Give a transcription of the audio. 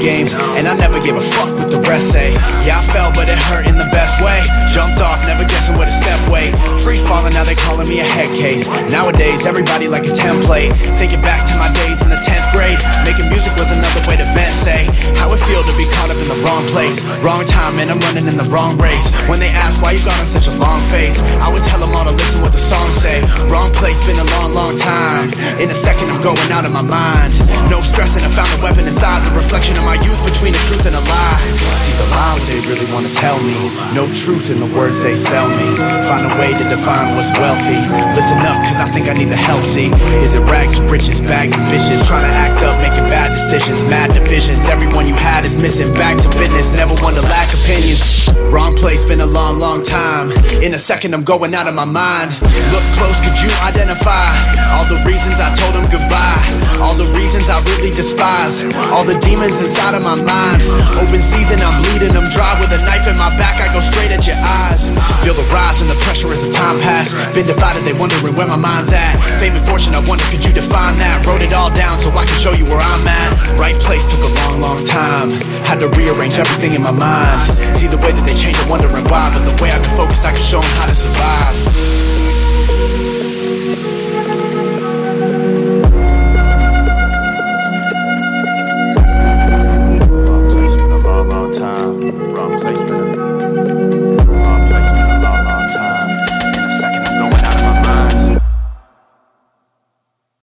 games, and I never gave a fuck what the rest say. Yeah, I fell, but it hurt in the best way. Jumped off, never guessing what a step weight. Free falling, now they calling me a head case. Nowadays, everybody like a template. Thinking back wrong time, and I'm running in the wrong race. When they ask why you got on such a long face, I would tell them all to listen what the song say. Wrong place, been a long, long time. In a second, I'm going out of my mind. No stressing, I found a weapon inside the reflection of my youth between the truth and a lie. See the lie, what they really wanna tell me. No truth in the words they sell me. Find a way to define what's wealthy. Listen up, cause I think I need the help. See, is it rags to riches, bags and bitches? Trying to act up, making bad decisions, mad divisions. Everyone had is missing. Back to business, never one to lack opinions. Wrong place, been a long, long time. In a second, I'm going out of my mind. Look close, could you identify all the reasons I told them goodbye? All the reasons I really despise. All the demons inside of my mind. Open season, I'm bleeding, I'm dry with a knife in my back. I go straight at your eyes. Feel the rise and the pressure as the time pass. Been divided, they wondering where my mind's at. Fame and fortune, I wonder could you define that? Wrote it all down so I can show you where I'm at. Right place took a long, long time. To rearrange everything in my mind. See the way that they change, I'm wondering why. But the way I can focus, I can show them how to survive.